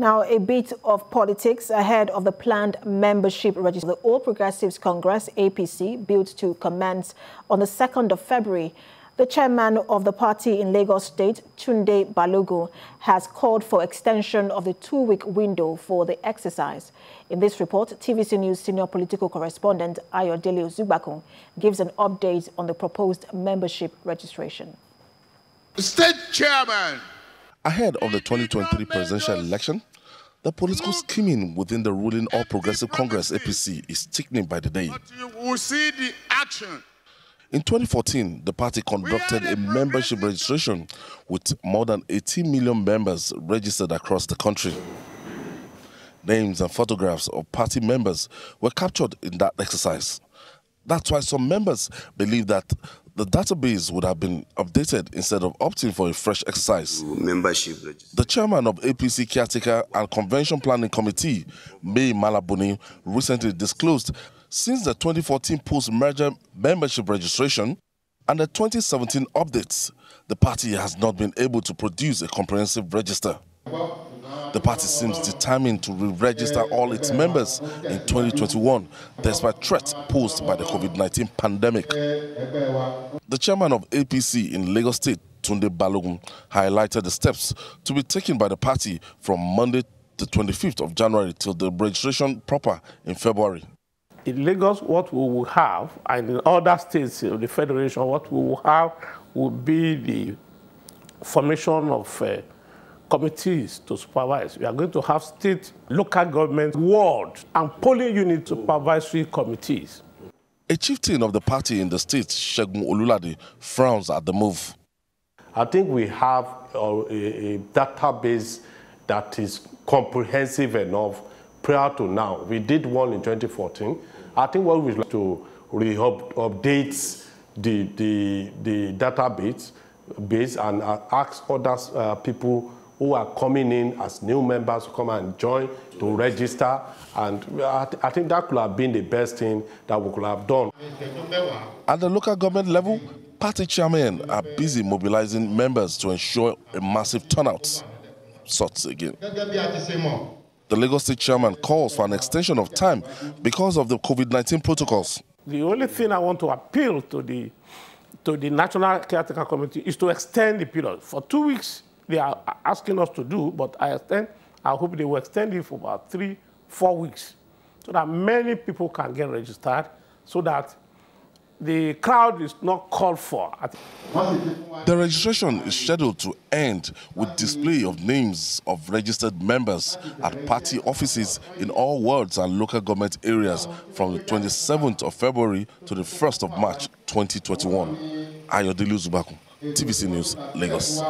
Now, a bit of politics ahead of the planned membership register. The All Progressives Congress, APC, built to commence on the 2nd of February. The chairman of the party in Lagos State, Tunde Balogun, has called for extension of the two-week window for the exercise. In this report, TVC News senior political correspondent Ayodele Zubakun gives an update on the proposed membership registration. State chairman. Ahead of the 2023 presidential election, the political scheming within the ruling All Progressive Congress APC is thickening by the day. You will see the action. In 2014, the party conducted a membership registration with more than 18 million members registered across the country. Names and photographs of party members were captured in that exercise. That's why some members believe that the database would have been updated instead of opting for a fresh exercise. Membership register. The chairman of APC Caretaker and Convention Planning Committee, Mai Mala Buni, recently disclosed since the 2014 post-merger membership registration and the 2017 updates, the party has not been able to produce a comprehensive register. The party seems determined to re-register all its members in 2021, despite threats posed by the COVID-19 pandemic. The chairman of APC in Lagos State, Tunde Balogun, highlighted the steps to be taken by the party from Monday, the 25th of January till the registration proper in February. In Lagos, what we will have, and in other states of the Federation, what we will have will be the formation of uh, committees to supervise. We are going to have state, local government, ward, and polling unit supervisory committees. A chieftain of the party in the state, Shegun Olulade, frowns at the move. I think we have a, a, database that is comprehensive enough prior to now. We did one in 2014. I think what we'd like to re-update the, the, the database base and uh, ask other uh, people who are coming in as new members to come and join to register. And I, th I think that could have been the best thing that we could have done. At the local government level, party chairmen are busy mobilizing members to ensure a massive turnout. Sorts again. The Lagos State chairman calls for an extension of time because of the COVID-19 protocols. The only thing I want to appeal to the, to the National Caretaker Committee is to extend the period. For two weeks, they are asking us to do, but I, extend, I hope they will extend it for about three, four weeks so that many people can get registered so that the crowd is not called for. The registration is scheduled to end with display of names of registered members at party offices in all wards and local government areas from the 27th of February to the 1st of March 2021. Ayodele Zubakun, TVC News, Lagos.